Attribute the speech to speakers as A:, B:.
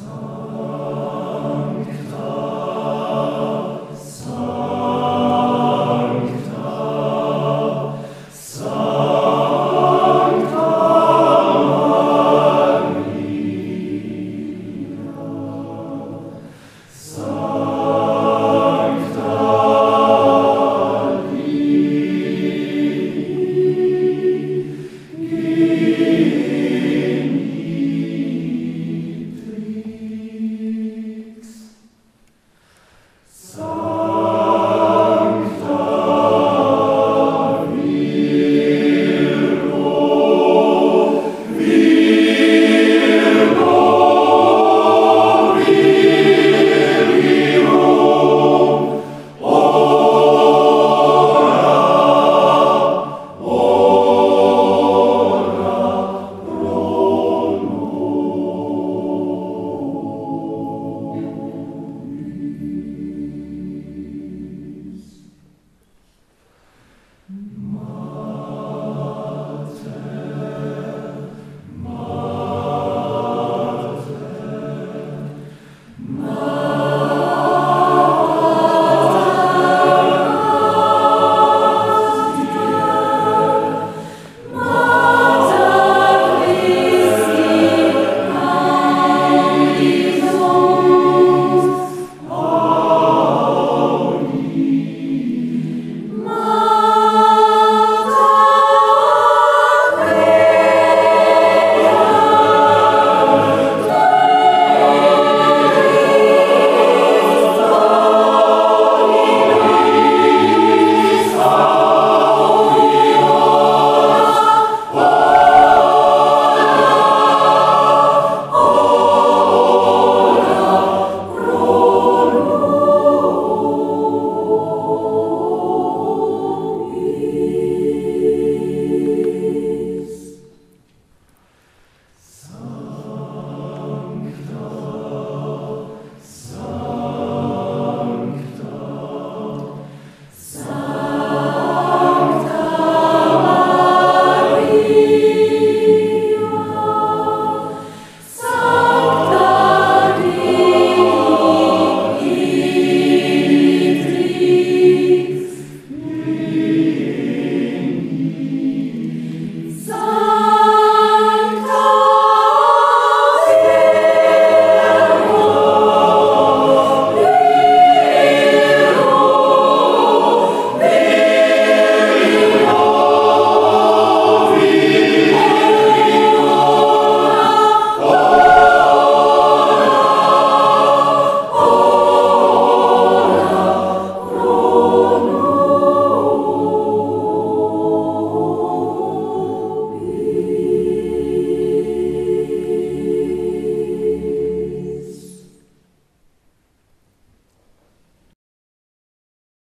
A: So